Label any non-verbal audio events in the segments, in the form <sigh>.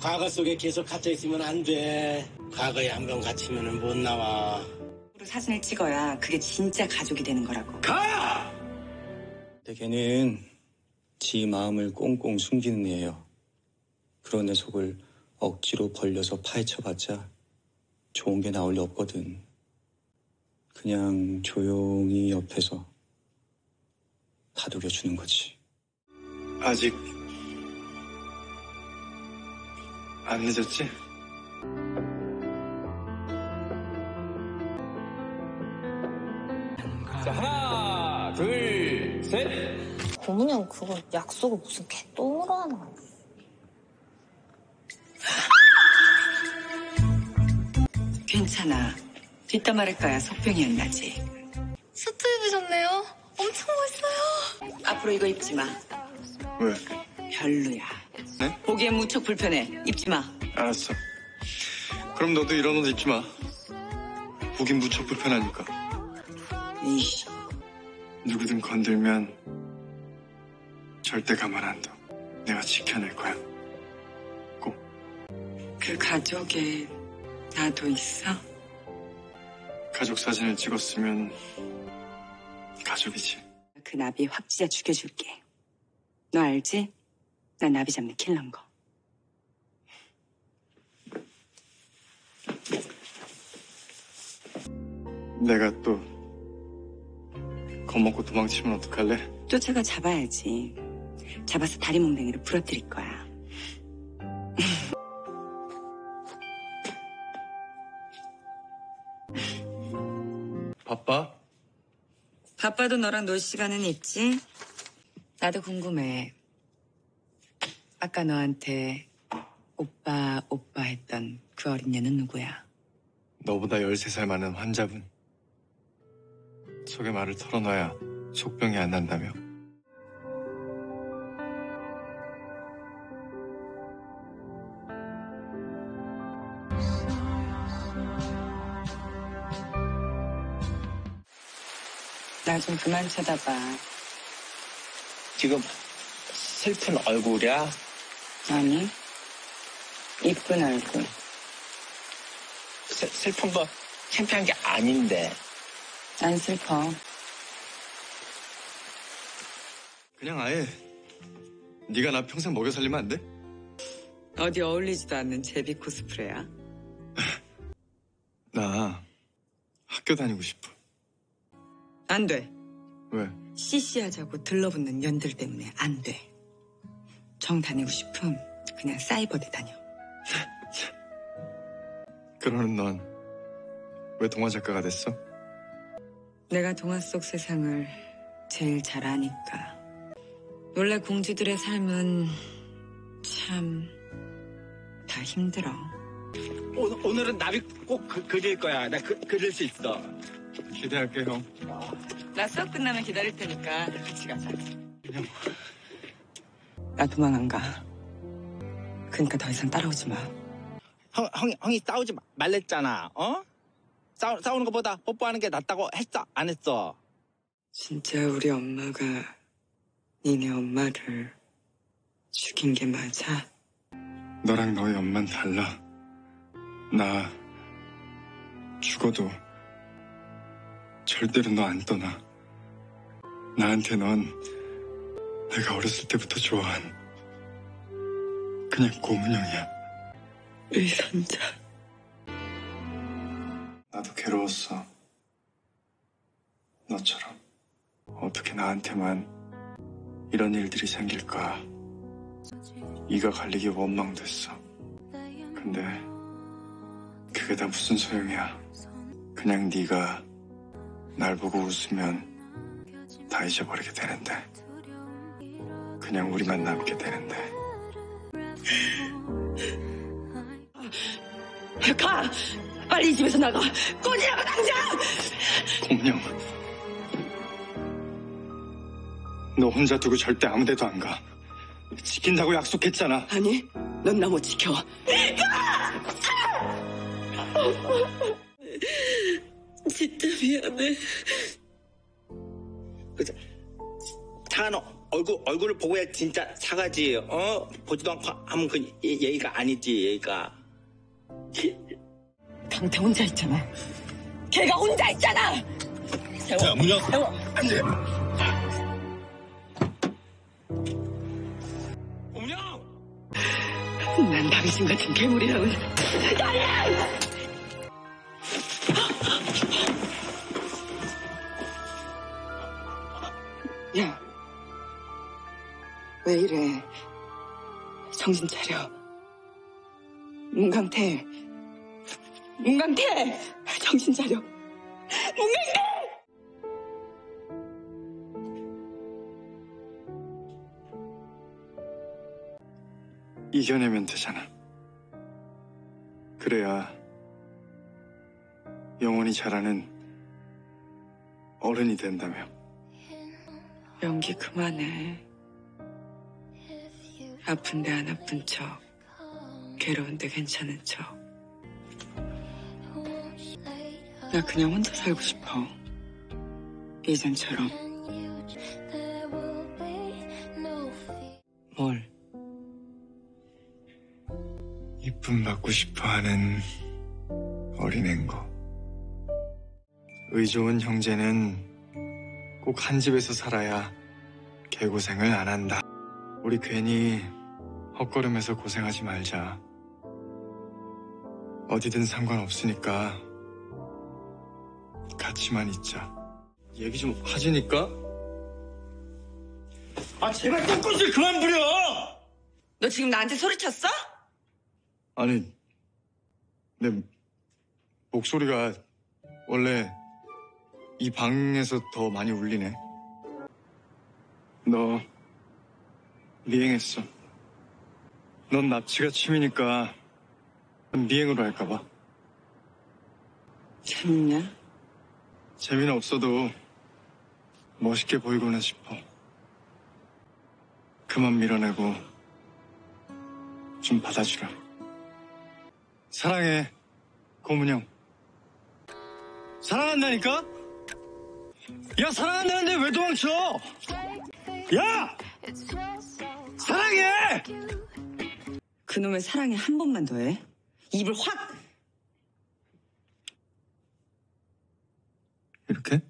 과거 속에 계속 갇혀 있으면 안 돼. 과거에 한 번 갇히면 못 나와. 사진을 찍어야 그게 진짜 가족이 되는 거라고. 근데 걔는 지 마음을 꽁꽁 숨기는 애예요. 그런 내 속을 억지로 벌려서 파헤쳐봤자 좋은 게 나올 리 없거든. 그냥 조용히 옆에서 다독여주는 거지. 아직 안 늦었지? 자, 하나, 둘, 셋. 고문이 형 그거 약속을 무슨 개똥으로 하나. 괜찮아. 뒷담 말할 거야 속병이 안 나지. 수트 입으셨네요. 엄청 멋있어요. 앞으로 이거 입지 마. 왜? 별로야. 네? 보기엔 무척 불편해. 입지 마. 알았어. 그럼 너도 이런 옷 입지 마. 보긴 무척 불편하니까. 이씨. 누구든 건들면 절대 가만 안 둬. 내가 지켜낼 거야. 꼭. 그 가족에 나도 있어? 가족 사진을 찍었으면 가족이지. 그 나비 확 찢어 죽여줄게. 너 알지? 나 나비 잡는 킬러인 거. 내가 또 겁먹고 도망치면 어떡할래? 쫓아가 잡아야지. 잡아서 다리 몽댕이로 부러뜨릴 거야. 바빠? 바빠도 너랑 놀 시간은 있지? 나도 궁금해. 아까 너한테 오빠, 오빠 했던 그 어린 애는 누구야? 너보다 13살 많은 환자분. 속의 말을 털어놔야 속병이 안 난다며. 나 좀 그만 쳐다봐. 지금 슬픈 얼굴이야? 아니, 이쁜 얼굴. 슬- 슬픈 거 창피한 게 아닌데. 안 슬퍼. 그냥 아예 네가 나 평생 먹여 살리면 안 돼? 어디 어울리지도 않는 제비 코스프레야. <laughs> 나 학교 다니고 싶어. 안 돼. 왜? 시시하자고 들러붙는 년들 때문에 안 돼. 정 다니고 싶음 그냥 사이버대 다녀. 그러는 넌 왜 동화 작가가 됐어? 내가 동화 속 세상을 제일 잘 아니까. 원래 공주들의 삶은 참 다 힘들어. 오, 오늘은 나비 꼭 그, 그릴 거야. 나 그, 그릴 수 있어. 기대할게 형. 나 수업 끝나면 기다릴 테니까 같이 가자. 그냥 나 도망 안 가. 그러니까 더 이상 따라오지 마. 형, 형이, 형이 싸우지 마- 말랬잖아. 어? 싸우, 싸우는 것보다 뽀뽀하는 게 낫다고 했어? 안 했어? 진짜 우리 엄마가 니네 엄마를 죽인 게 맞아? 너랑 너희 엄만 달라. 나 죽어도 절대로 너 안 떠나. 나한테 넌 내가 어렸을 때부터 좋아한 그냥 고문형이야. 의선자. 나도 괴로웠어. 너처럼 어떻게 나한테만 이런 일들이 생길까. 이가 갈리기 원망됐어. 근데 그게 다 무슨 소용이야. 그냥 네가 날 보고 웃으면 다 잊어버리게 되는데. 그냥 우리만 남게 되는데. 가! 빨리 이 집에서 나가! 꺼지라고 당장! 공룡. 너 혼자 두고 절대 아무 데도 안 가. 지킨다고 약속했잖아. 아니, 넌 나 못 지켜. 진짜 미안해. 찬호, 얼굴 얼굴을 보고 야 진짜 사가지. 어? 보지도 않고 하면 그 예- 예의가 아니지 예의가. 강태 혼자 있잖아. 걔가 혼자 있잖아. 야 문영 문영 난 당신 같은 괴물이랑은 야, 왜 이래? 정신 차려. 문강태, 문강태, 정신 차려. 문강태! 이겨내면 되잖아. 그래야 영원히 자라는 어른이 된다며. 연기 그만해. 아픈데 안 아픈 척, 괴로운데 괜찮은 척. 나 그냥 혼자 살고 싶어. 예전처럼. 뭘? 이쁨 받고 싶어 하는 어린애인 거. 의 좋은 형제는 꼭 한 집에서 살아야 개고생을 안 한다. 우리 괜히 헛걸음해서 고생하지 말자. 어디든 상관없으니까 같이만 있자. 얘기 좀 하지니까? 아 제발 똥꼬질 그만 부려 너 지금 나한테 소리쳤어? 아니, 내 목소리가 원래 이 방에서 더 많이 울리네. 너 미행했어. 넌 납치가 취미니까 미행으로 할까봐. 재밌냐? 재미는 없어도 멋있게 보이고나 싶어. 그만 밀어내고 좀 받아주라. 사랑해, 고문형. 사랑한다니까? 야, 사랑한다는데 왜 도망쳐? 야! 사랑해! 그놈의 사랑에 한 번만 더 해. 입을 확! 이렇게?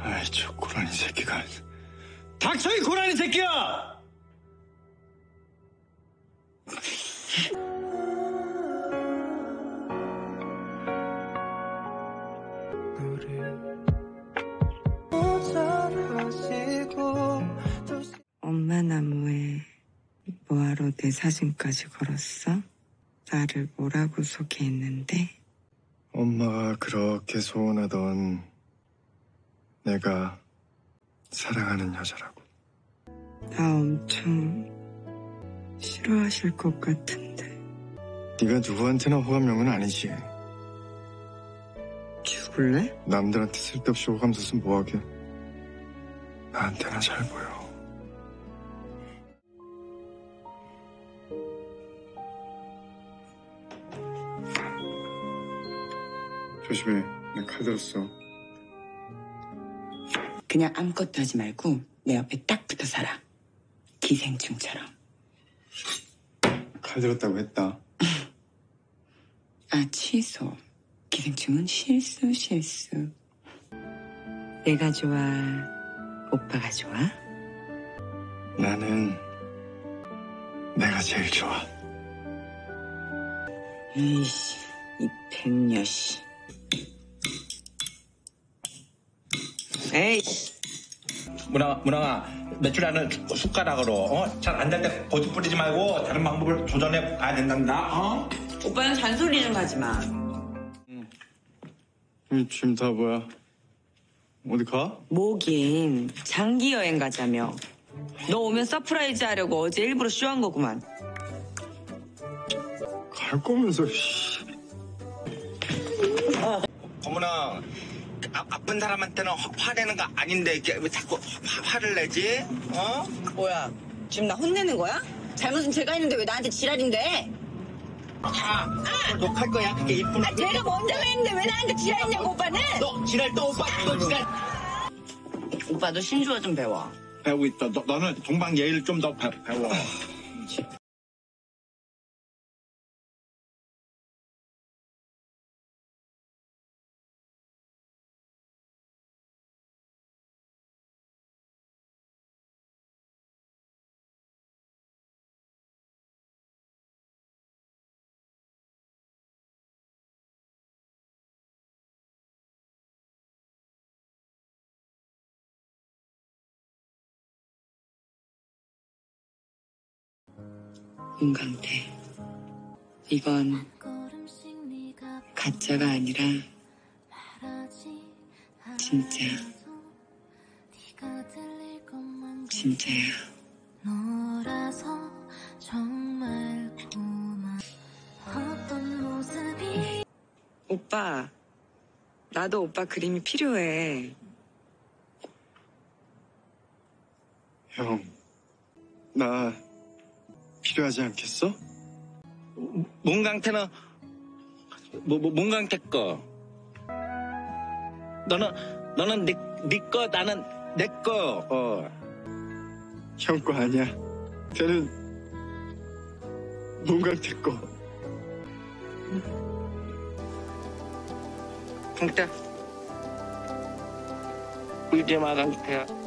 아이, 저 고라니 새끼가. 닥쳐, 이 고라니 새끼야! 나무에 뭐하러 내 사진까지 걸었어? 나를 뭐라고 소개했는데? 엄마가 그렇게 소원하던 내가 사랑하는 여자라고. 나 엄청 싫어하실 것 같은데. 네가 누구한테나 호감형은 아니지. 죽을래? 남들한테 쓸데없이 호감 써서 뭐하게. 나한테나 잘 보여. 조심해. 내칼 들었어. 그냥 아무것도 하지 말고 내 옆에 딱 붙어 살아. 기생충처럼. 칼 들었다고 했다. 아, 취소. 기생충은 실수, 실수. 내가 좋아, 오빠가 좋아? 나는 내가 제일 좋아. 에이씨, 이 백녀씨. 에이씨. 문항아 문항아 매출하는 숟가락으로 어? 잘 안 될 때 고집 부리지 말고 다른 방법을 도전해 봐야 된단다 어? 오빠는 잔소리 좀 하지 마. 이 지금 다 뭐야? 어디 가? 뭐긴, 장기 여행 가자며. 너 오면 서프라이즈 하려고 어제 일부러 쇼한 거구만. 갈 거면서, 씨. 고문아 아, 아픈 사람한테는 화, 화내는 거 아닌데 이게 왜 자꾸 화, 화를 내지? 어? 뭐야? 지금 나 혼내는 거야? 잘못은 제가 했는데 왜 나한테 지랄인데? 아, 그걸 녹할 거야 그게 이쁜 아, 제가 먼저 했는데 왜 나한테 지랄했냐고 오빠는? 너 지랄 또 오빠 이거 지랄 오빠도 신주어 좀 배워. 배우고 있다. 너, 너는 동방 예의를 좀 더 배워. 문강태. 이건 가짜가 아니라 진짜, 진짜야. 너라서 정말 고마 어떤 모습이 오빠, 나도 오빠 그림이 필요해. 형, 나 필요하지 않겠어? 문강태는 뭐, 뭐 문강태 거. 너는 너는 네거 나는 내 거. 어. 형 거 아니야. 걔는 문강태 거. 강태. 울지 마 강태야.